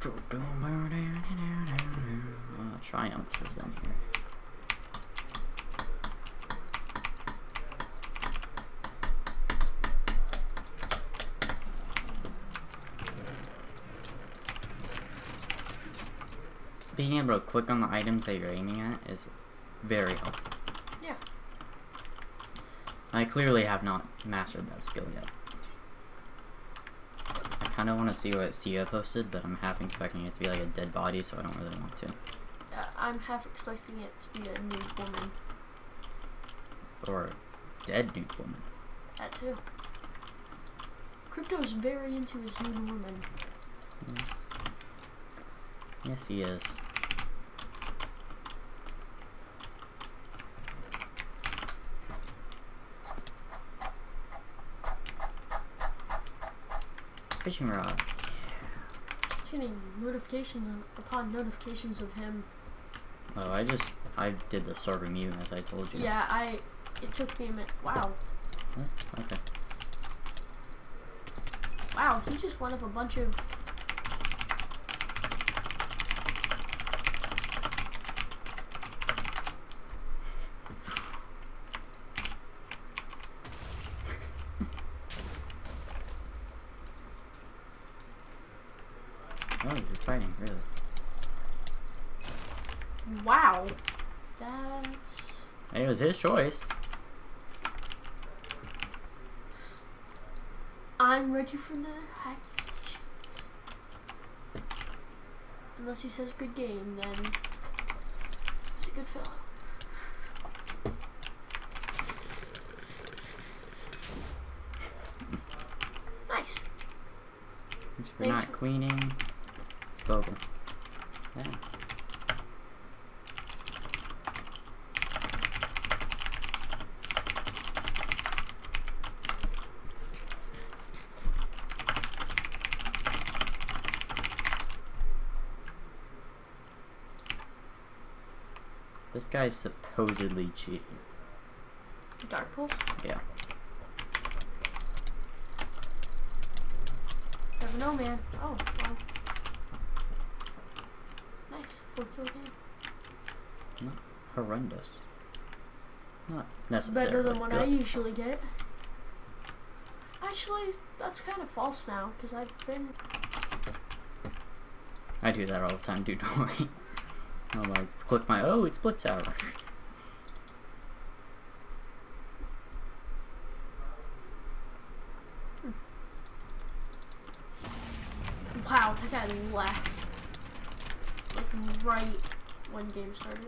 Uh, Triumph is in here. Being able to click on the items that you're aiming at is very helpful. Yeah. I clearly have not mastered that skill yet. I kind of want to see what Sia posted, but I'm half expecting it to be like a dead body, so I don't really want to. Uh, I'm half expecting it to be a nude woman. Or dead nude woman. That too. Crypto's very into his nude woman. Yes. Yes, he is. Fishing rod. It's getting notifications of- upon notifications of him. Oh, I just I did the sword immune as I told you. Yeah, I. It took me a minute. Wow. Oh, okay. Wow, he just went up a bunch of. Oh, really. Wow. That's. It was his choice. I'm ready for the accusations. Unless he says good game, then he's a good fellow. Nice. It's for Thanks not for- Bogle. Yeah. This guy's supposedly cheating. Dark Pulse? Yeah. Never know, man. Oh, wow. Fourth kill. Horrendous. Not necessarily Better than what I usually get. Actually, that's kind of false now, because I've been. I do that all the time, dude. Don't worry. I'll like click my oh, it's Blitz Hour. Wow, that guy left. Like, right when game started.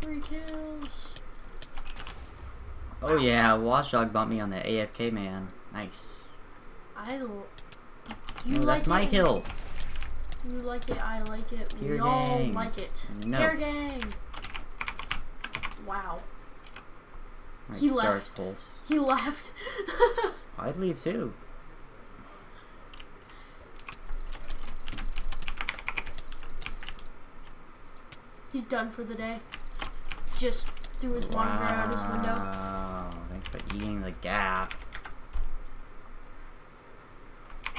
Three kills. Oh yeah, Watchdog bumped me on the AFK man. Nice. I. l- You oh, like that's my it. kill. You like it, I like it, we Peer all like it. No. Gang! Wow. Like He left. Pulse. He left. I'd leave too. He's done for the day. Just threw his monitor out his window. Wow. Thanks for eating the gap.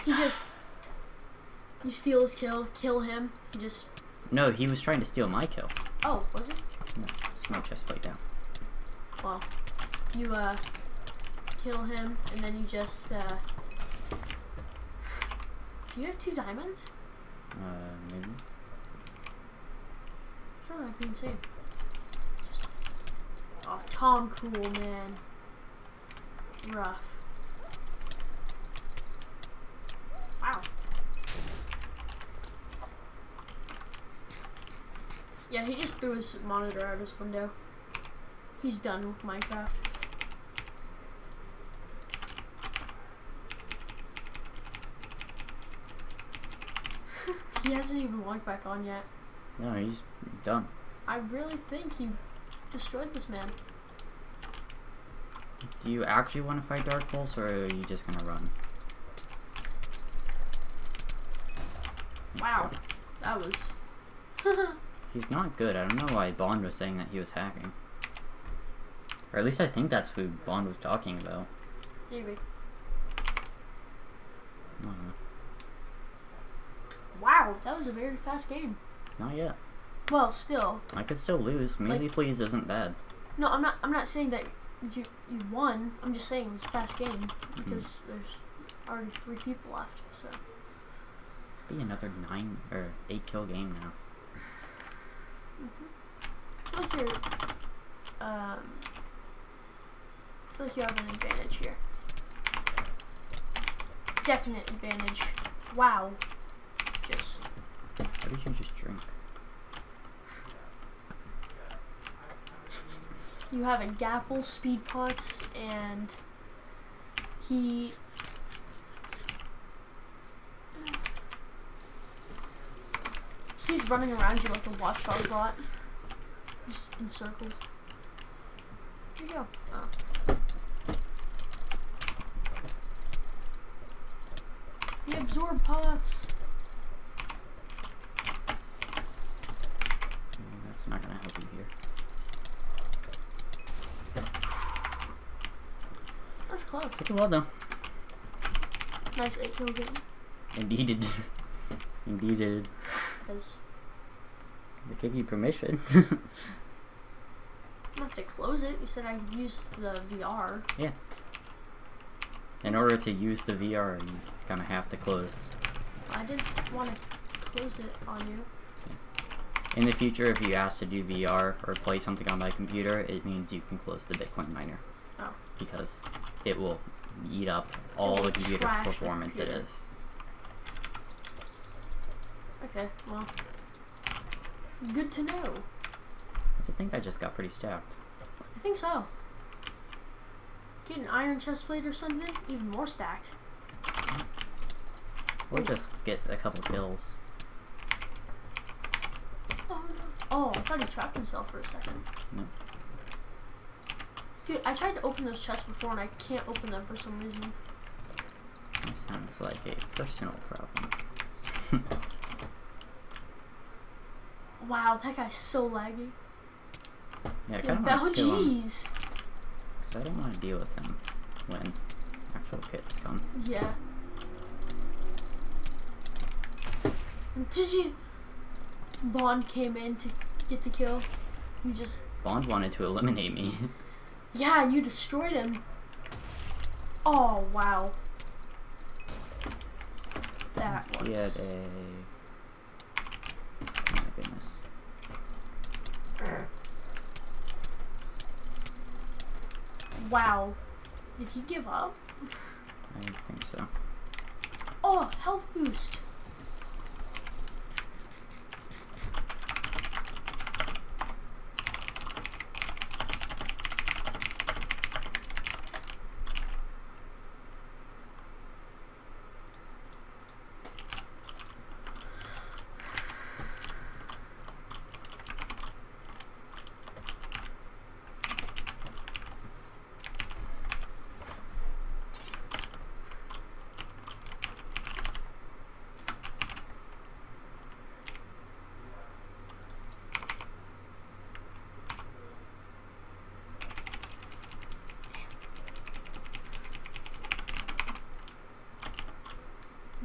He just. You steal his kill, kill him. He just. No, he was trying to steal my kill. Oh, was it? No, it's my chest plate down. Well, you uh, kill him, and then you just uh. Do you have two diamonds? Uh, maybe. It's not that insane. Just. Oh, Tom Cool, man. Rough. Wow. Yeah, he just threw his monitor out his window. He's done with Minecraft. he hasn't even logged back on yet. No, he's done. I really think you destroyed this man. Do you actually want to fight Dark Pulse, or are you just gonna run? Wow. That was. He's not good. I don't know why Bond was saying that he was hacking. Or at least I think that's who Bond was talking about. Maybe. I don't know. Wow, that was a very fast game. Not yet. Well, still, I could still lose. Melee please isn't bad. no, I'm not. I'm not saying that you you won. I'm just saying it was a fast game because there's already three people left. So Be another nine or eight kill game now. I feel like you're. Um, I feel like you have an advantage here. Definite advantage. Wow. Just Did you just drink? you have a Gapple speed pots and he he's running around you like a watchdog bot just in circles here you go oh. the pots Mm, That's not gonna help you here. that's close Pretty well though. nice 8 kill game Indeed. Indeed. because They give you permission. not to close it you said I use the VR Yeah. In order to use the VR, you kind of have to close. I didn't want to close it on you In the future, if you ask to do VR or play something on my computer, it means you can close the Bitcoin miner. Oh. Because it will eat up all the computer performance it computer. is. Okay, well. Good to know. I think I just got pretty stacked. I think so. Get an iron chest plate or something, even more stacked. Or just get a couple kills. Oh, I thought he trapped himself for a second. No. Dude, I tried to open those chests before and I can't open them for some reason. That sounds like a personal problem. Wow, that guy's so laggy. Yeah, I kind of oh, want to kill him jeez. because I don't want to deal with him when actual kits come. Yeah. Did you? Bond came in to get the kill. You just Bond wanted to eliminate me. Yeah, and you destroyed him. Oh, wow. That was... He had a. Oh my goodness. Wow. Did he give up? I think so. Oh, health boost.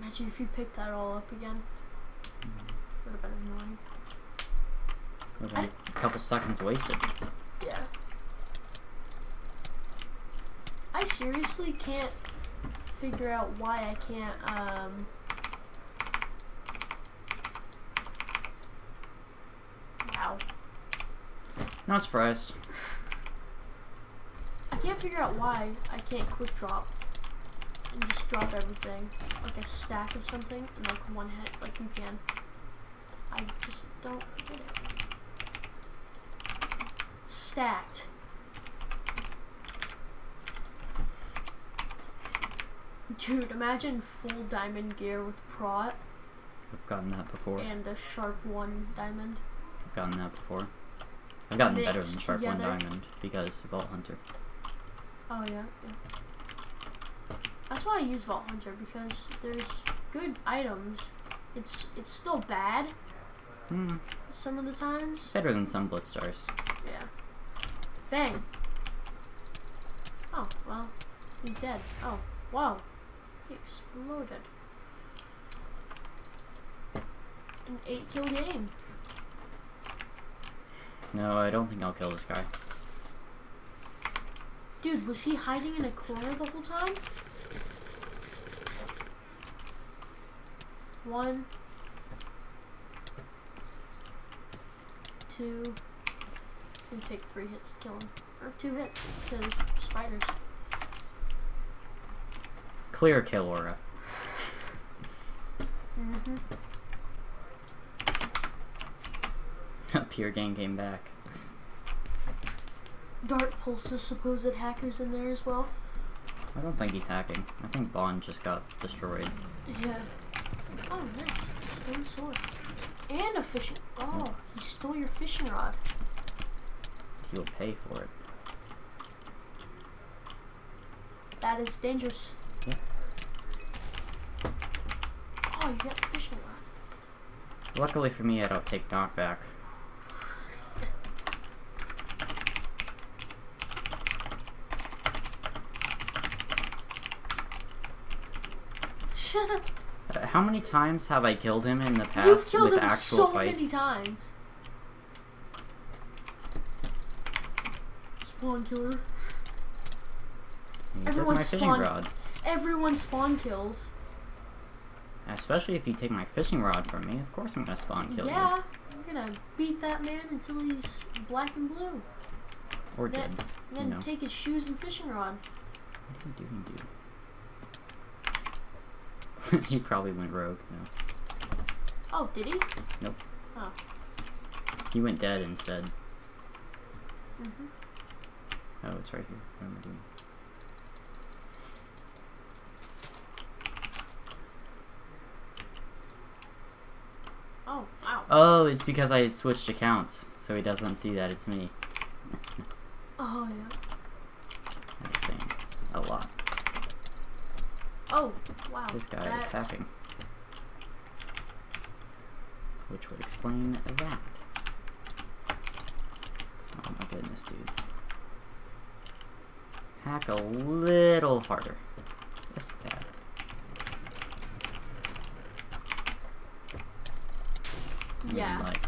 Imagine if you picked that all up again. Would have been annoying. Would've been a couple seconds wasted. Yeah. I seriously can't figure out why I can't, um... Wow. Not surprised. I can't figure out why I can't quick drop and just drop everything. Like a stack of something and like one hit, like you can. I just don't get it. Stacked. Dude, imagine full diamond gear with prot I've gotten that before. and a sharp one diamond. I've gotten that before. I've gotten better than Mixed Sharp One. Diamond because Vault Hunter. Oh yeah, yeah. That's why I use Vault Hunter because there's good items. It's it's still bad Hmm, some of the times. better than some Blitzstars. Yeah. Bang. Oh well, he's dead. Oh wow, he exploded. an eight kill game. No, I don't think I'll kill this guy. Dude, was he hiding in a corner the whole time? One. Two. It's gonna take three hits to kill him. Or two hits, because spiders. Clear kill aura. Mm-hmm. Pure gang came back. Dark Pulse's supposed hackers in there as well. I don't think he's hacking. I think Bond just got destroyed. Yeah. Oh, nice. Stone sword. And a fishing. Oh, he stole your fishing rod. He'll pay for it. That is dangerous. Yeah. Oh, you got the fishing rod. Luckily for me, I don't take knockback. How many times have I killed him in the You've past killed with him actual so fights? many times. Spawn killer. He took my Everyone spawned- rod. Everyone spawn kills. Especially if you take my fishing rod from me, of course I'm gonna spawn kill yeah, you. you're gonna beat that man until he's black and blue. Or That- dead. Then know. take his shoes and fishing rod. What are you doing, dude? he probably went rogue. No. Oh, did he? Nope. Oh. He went dead instead. hmm Oh, it's right here. What am I doing? Oh, wow. Oh, it's because I switched accounts, so he doesn't see that it's me. Oh, yeah. That's a lot. Oh, wow. This guy is That's- hacking. Which would explain that. Oh my goodness, dude. Hack a little harder. Just a tad. And Yeah. Like,